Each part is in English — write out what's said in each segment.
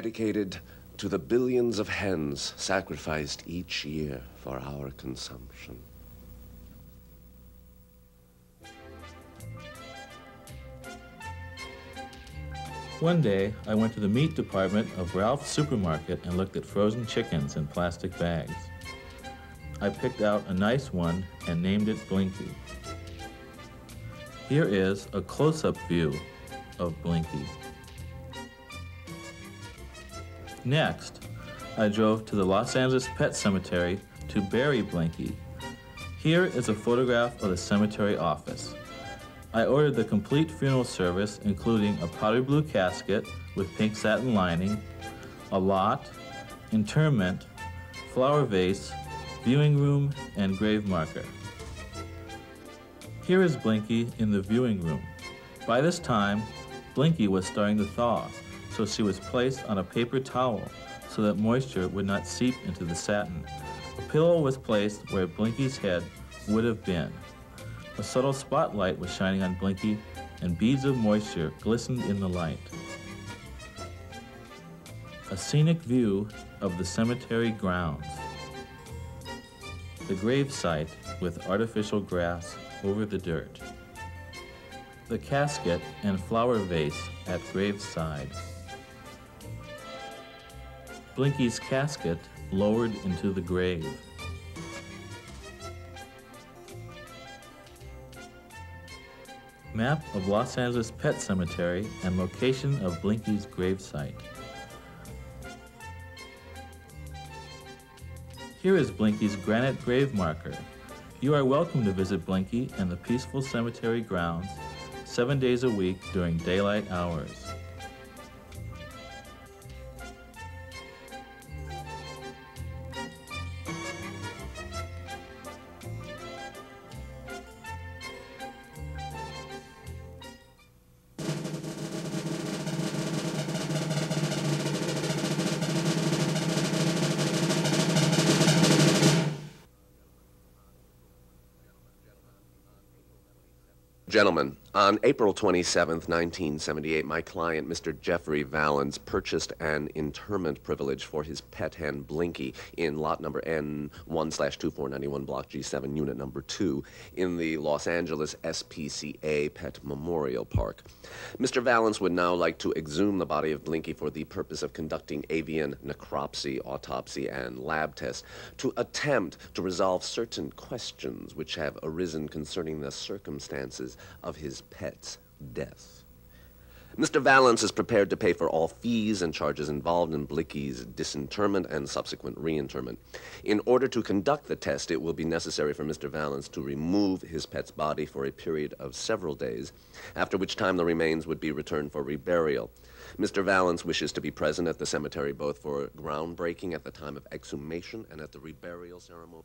Dedicated to the billions of hens sacrificed each year for our consumption. One day, I went to the meat department of Ralph's supermarket and looked at frozen chickens in plastic bags. I picked out a nice one and named it Blinky. Here is a close-up view of Blinky. Next, I drove to the Los Angeles Pet Cemetery to bury Blinky. Here is a photograph of the cemetery office. I ordered the complete funeral service, including a powder blue casket with pink satin lining, a lot, interment, flower vase, viewing room, and grave marker. Here is Blinky in the viewing room. By this time, Blinky was starting to thaw, so she was placed on a paper towel so that moisture would not seep into the satin. A pillow was placed where Blinky's head would have been. A subtle spotlight was shining on Blinky, and beads of moisture glistened in the light. A scenic view of the cemetery grounds. The gravesite with artificial grass over the dirt. The casket and flower vase at graveside. Blinky's casket lowered into the grave. Map of Los Angeles Pet Cemetery and location of Blinky's gravesite. Here is Blinky's granite grave marker. You are welcome to visit Blinky and the peaceful cemetery grounds seven days a week during daylight hours. Gentlemen, on April 27, 1978, my client, Mr. Jeffrey Vallance, purchased an interment privilege for his pet hen, Blinky, in lot number N1 slash 2491, block G7, unit number 2, in the Los Angeles SPCA Pet Memorial Park. Mr. Vallance would now like to exhume the body of Blinky for the purpose of conducting avian necropsy, autopsy, and lab tests to attempt to resolve certain questions which have arisen concerning the circumstances of his pet's death. Mr. Vallance is prepared to pay for all fees and charges involved in Blinky's disinterment and subsequent reinterment. In order to conduct the test, it will be necessary for Mr. Vallance to remove his pet's body for a period of several days, after which time the remains would be returned for reburial. Mr. Vallance wishes to be present at the cemetery both for groundbreaking at the time of exhumation and at the reburial ceremony.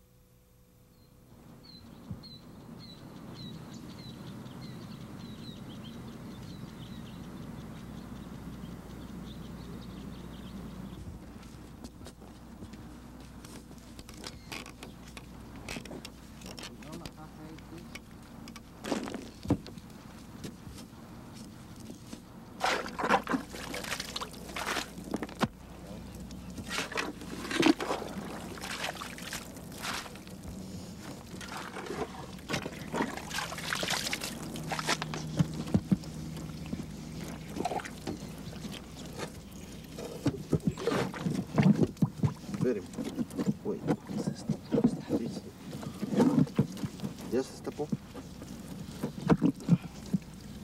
¿Ya se destapó?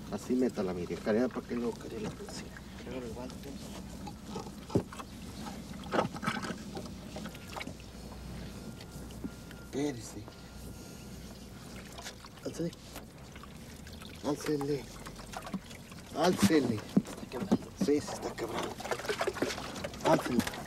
Así métala, mire. Carga para que no cargue la guante. Espérese. Álcele. Álcele. Álcele. Está quebrando. Sí, se está quebrando. Álcele.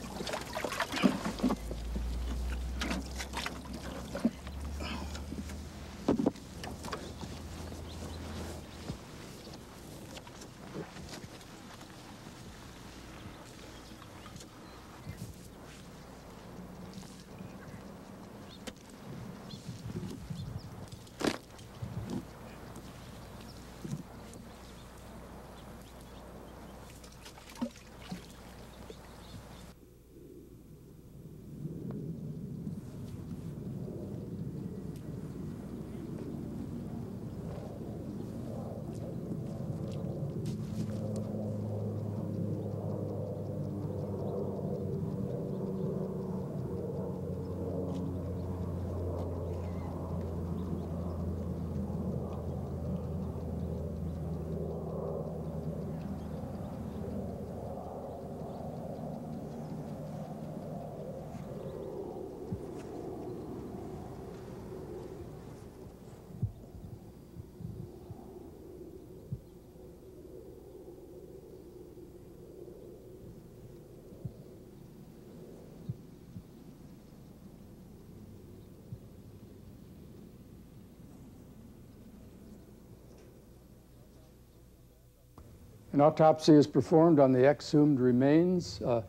An autopsy is performed on the exhumed remains, uh,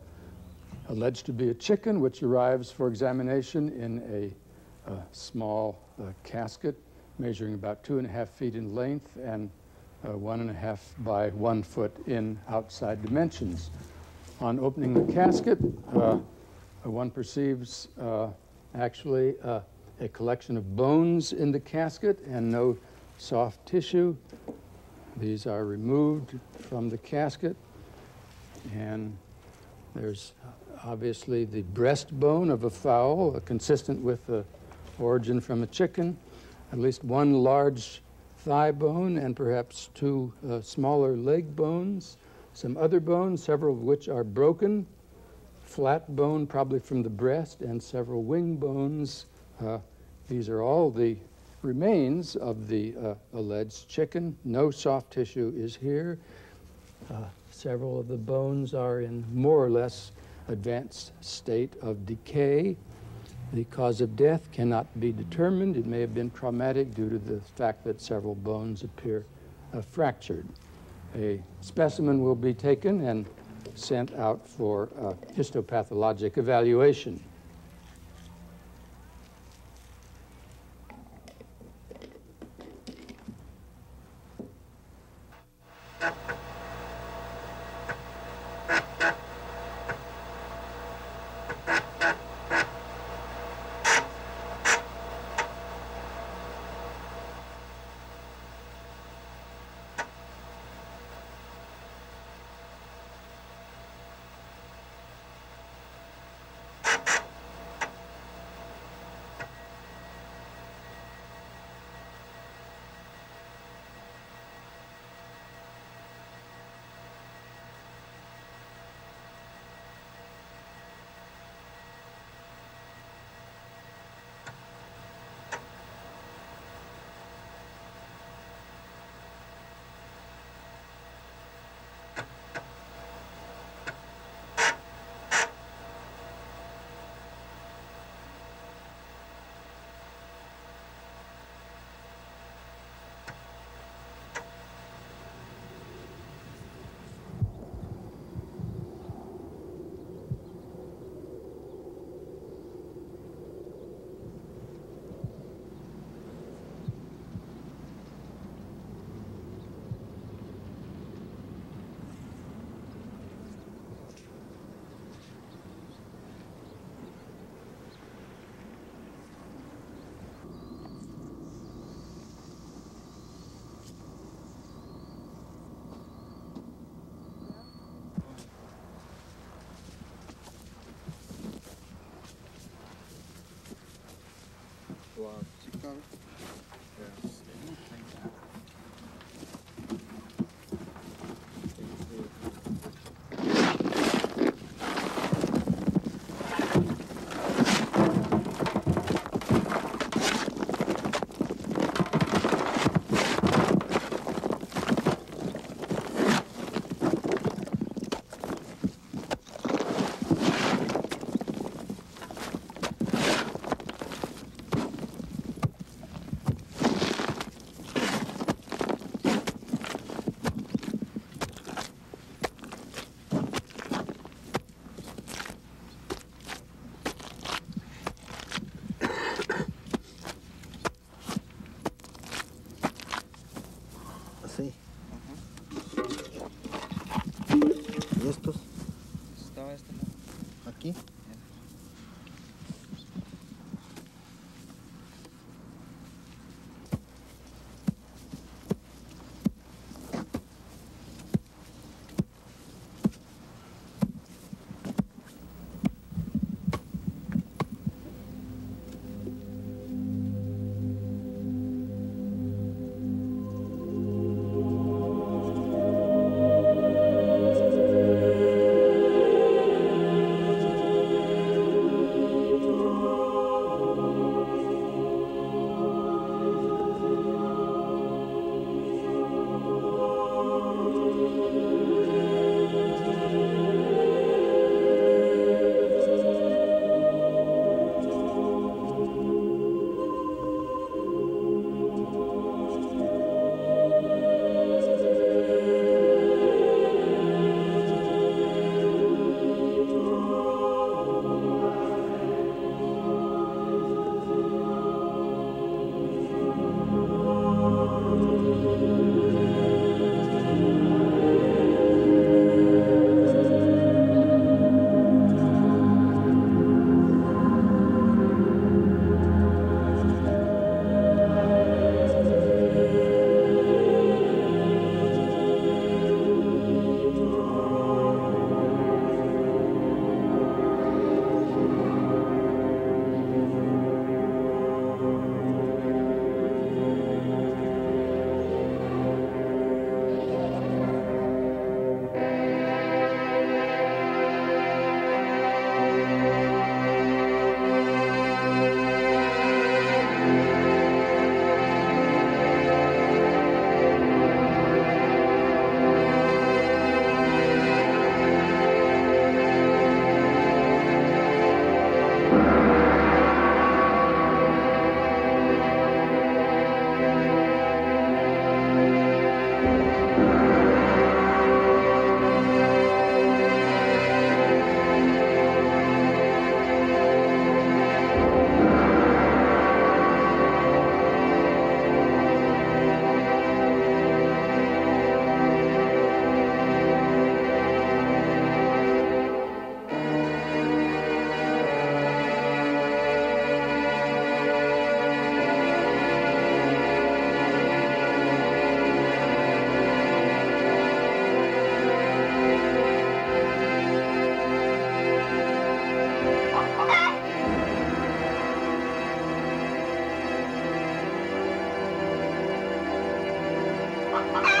alleged to be a chicken, which arrives for examination in a, small uh, casket measuring about two and a half feet in length and uh, one and a half by one foot in outside dimensions. On opening the casket, uh, one perceives uh, actually uh, a collection of bones in the casket and no soft tissue. These are removed from the casket, and there's obviously the breastbone of a fowl, uh, consistent with the origin from a chicken, at least one large thigh bone, and perhaps two uh, smaller leg bones, some other bones, several of which are broken, flat bone, probably from the breast, and several wing bones. Uh, these are all the remains of the uh, alleged chicken. No soft tissue is here. Uh, several of the bones are in more or less advanced state of decay. The cause of death cannot be determined. It may have been traumatic due to the fact that several bones appear uh, fractured. A specimen will be taken and sent out for uh, histopathologic evaluation. Pues estaba este ¿Aquí? Ha ha ha!